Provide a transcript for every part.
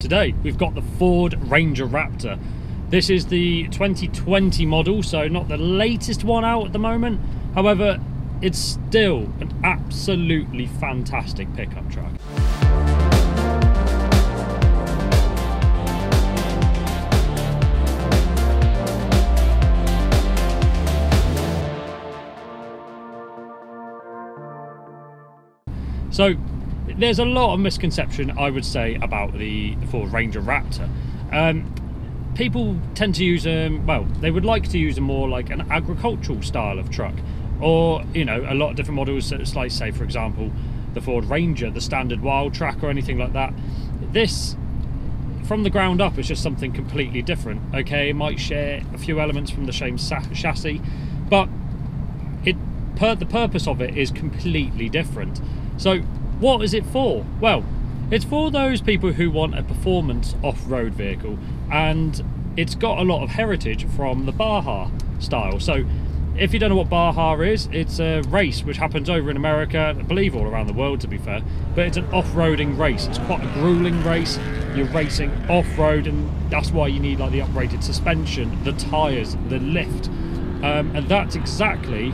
Today we've got the Ford Ranger Raptor. This is the 2020 model, so not the latest one out at the moment. However, it's still an absolutely fantastic pickup truck. So there's a lot of misconception, I would say, about the Ford Ranger Raptor. Um, people tend to use them, well, they would like to use a more like an agricultural style of truck. Or, you know, a lot of different models, it's like, say, for example, the Ford Ranger, the standard Wildtrak, or anything like that. This, from the ground up, is just something completely different. Okay, it might share a few elements from the same chassis, but it per, the purpose of it is completely different. So what is it for? Well, it's for those people who want a performance off-road vehicle and it's got a lot of heritage from the Baja style. So if you don't know what Baja is, it's a race which happens over in America, I believe all around the world to be fair, but it's an off-roading race. It's quite a grueling race. You're racing off-road and that's why you need like the upgraded suspension, the tyres, the lift. Um, and that's exactly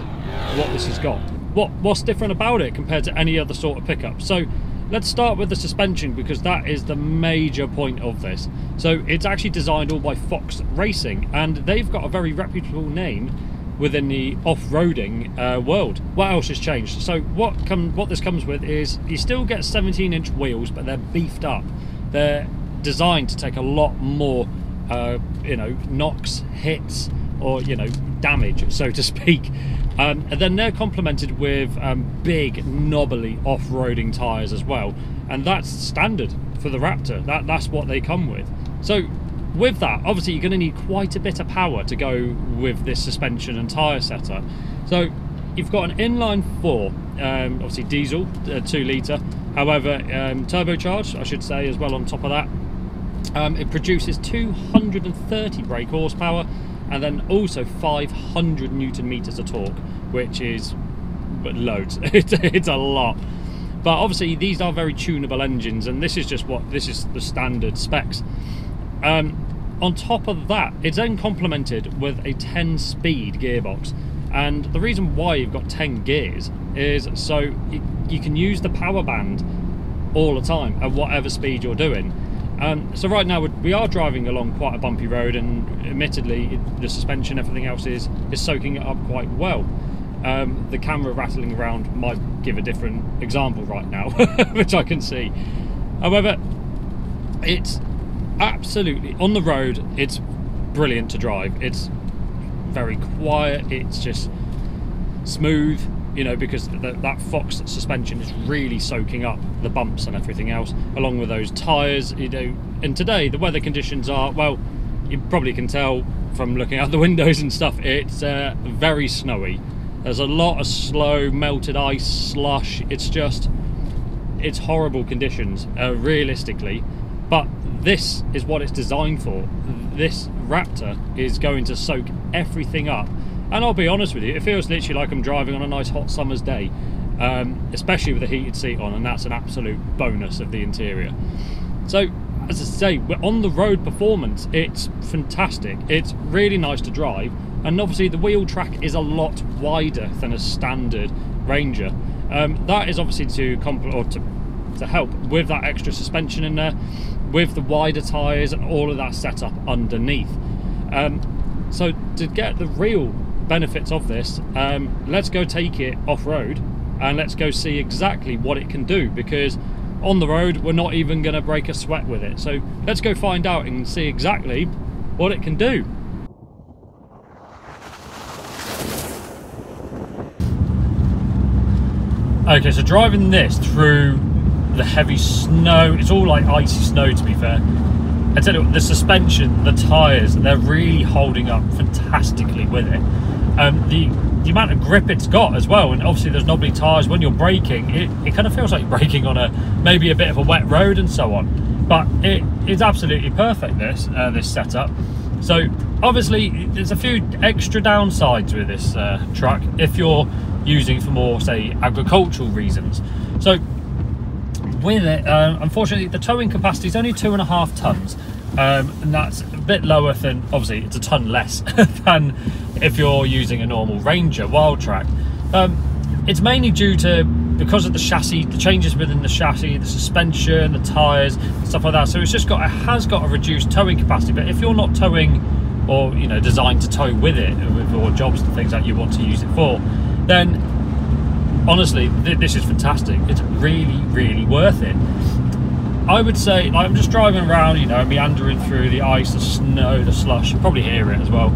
what this has got what what's different about it compared to any other sort of pickup. So let's start with the suspension because that is the major point of this. So it's actually designed all by Fox Racing and they've got a very reputable name within the off-roading uh, world. What else has changed? So what come what this comes with is you still get 17 inch wheels but they're beefed up. They're designed to take a lot more uh, you know knocks, hits or you know damage so to speak. Um, and then they're complemented with um, big knobbly off-roading tyres as well. And that's standard for the Raptor. That that's what they come with. So with that obviously you're going to need quite a bit of power to go with this suspension and tyre setter so you've got an inline four um, obviously diesel uh, two litre. However um, turbocharged I should say as well on top of that. Um, it produces 230 brake horsepower and then also 500 newton meters of torque which is loads. It's, a lot. But obviously these are very tunable engines and this is just what this is the standard specs. Um, on top of that it's then complemented with a 10 speed gearbox. And the reason why you've got 10 gears is so you can use the power band all the time at whatever speed you're doing um, so right now we are driving along quite a bumpy road and admittedly the suspension everything else is is soaking it up quite well. Um, the camera rattling around might give a different example right now which I can see. However it's absolutely on the road it's brilliant to drive. It's very quiet it's just smooth you know, because that Fox suspension is really soaking up the bumps and everything else, along with those tyres, you know. And today, the weather conditions are, well, you probably can tell from looking out the windows and stuff, it's uh, very snowy. There's a lot of slow, melted ice, slush. It's just, it's horrible conditions, uh, realistically. But this is what it's designed for. This Raptor is going to soak everything up and I'll be honest with you, it feels literally like I'm driving on a nice hot summer's day, um, especially with a heated seat on, and that's an absolute bonus of the interior. So, as I say, we're on the road performance, it's fantastic. It's really nice to drive, and obviously the wheel track is a lot wider than a standard Ranger. Um, that is obviously to compl- or to to help with that extra suspension in there, with the wider tyres and all of that setup underneath. Um, so to get the real benefits of this, um, let's go take it off-road and let's go see exactly what it can do because on the road we're not even going to break a sweat with it. So let's go find out and see exactly what it can do. Okay, so driving this through the heavy snow, it's all like icy snow to be fair. I tell you what, the suspension, the tyres, they're really holding up fantastically with it. Um, the the amount of grip it's got as well and obviously there's knobbly tyres when you're braking it, it kind of feels like you're braking on a maybe a bit of a wet road and so on. But it is absolutely perfect this uh, this setup. So obviously there's a few extra downsides with this uh, truck if you're using for more say agricultural reasons. So with it, um, unfortunately, the towing capacity is only two and a half tons, um, and that's a bit lower than obviously it's a ton less than if you're using a normal Ranger Wildtrak. Um, it's mainly due to because of the chassis, the changes within the chassis, the suspension, the tyres, stuff like that. So it's just got it has got a reduced towing capacity. But if you're not towing or you know designed to tow with it or jobs and things that you want to use it for, then honestly, th this is fantastic. It's really, really worth it. I would say, like, I'm just driving around, you know, meandering through the ice, the snow, the slush. You probably hear it as well.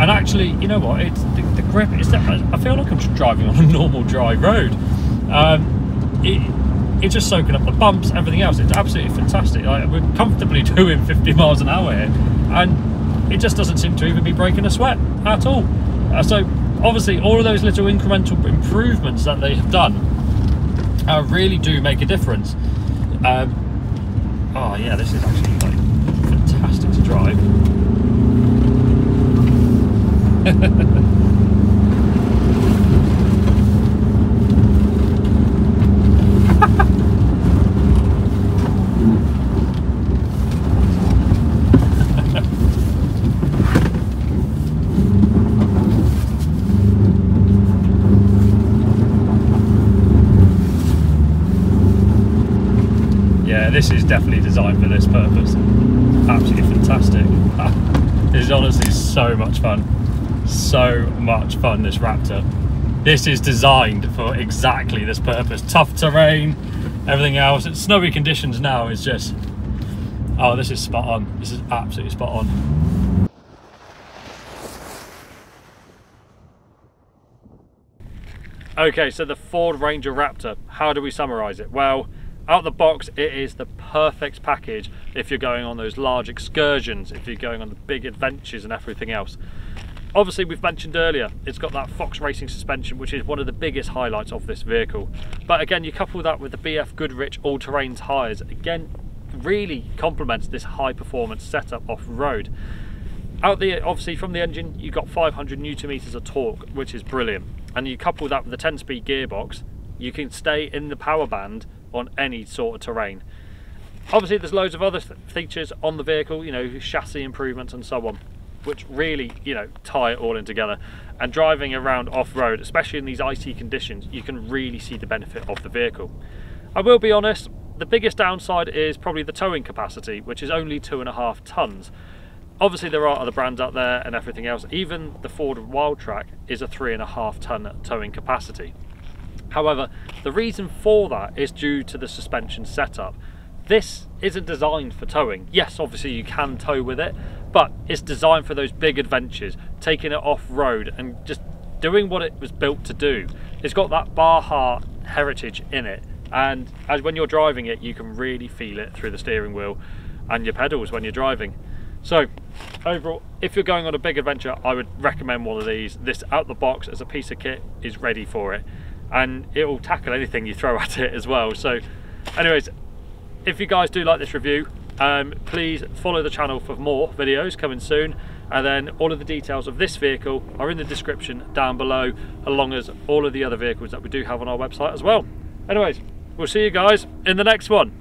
And actually, you know what? It's the, the grip. Is that I feel like I'm just driving on a normal dry road. Um, it, it's just soaking up the bumps, everything else. It's absolutely fantastic. Like, we're comfortably doing 50 miles an hour here, and it just doesn't seem to even be breaking a sweat at all. Uh, so obviously, all of those little incremental improvements that they have done uh, really do make a difference. Um, oh yeah, this is actually like fantastic to drive. yeah, this is definitely designed for this purpose. Absolutely fantastic. Ah, this is honestly so much fun so much fun, this Raptor. This is designed for exactly this purpose. Tough terrain, everything else. It's snowy conditions now is just, oh, this is spot on. This is absolutely spot on. Okay, so the Ford Ranger Raptor, how do we summarize it? Well, out the box, it is the perfect package if you're going on those large excursions, if you're going on the big adventures and everything else. Obviously, we've mentioned earlier, it's got that Fox Racing suspension, which is one of the biggest highlights of this vehicle. But again, you couple that with the BF Goodrich all-terrain tyres, again, really complements this high-performance setup off-road. Out the obviously from the engine, you've got 500 newton meters of torque, which is brilliant. And you couple that with the 10-speed gearbox, you can stay in the power band on any sort of terrain. Obviously, there's loads of other features on the vehicle, you know, chassis improvements and so on which really, you know, tie it all in together. And driving around off-road, especially in these icy conditions, you can really see the benefit of the vehicle. I will be honest, the biggest downside is probably the towing capacity, which is only two and a half tons. Obviously there are other brands out there and everything else. Even the Ford Wildtrak is a three and a half ton towing capacity. However, the reason for that is due to the suspension setup. This isn't designed for towing. Yes, obviously you can tow with it, but it's designed for those big adventures, taking it off road and just doing what it was built to do. It's got that Baja heritage in it, and as when you're driving it, you can really feel it through the steering wheel and your pedals when you're driving. So overall, if you're going on a big adventure, I would recommend one of these. This out the box as a piece of kit is ready for it, and it will tackle anything you throw at it as well. So anyways, if you guys do like this review, um, please follow the channel for more videos coming soon. And then all of the details of this vehicle are in the description down below, along as all of the other vehicles that we do have on our website as well. Anyways, we'll see you guys in the next one.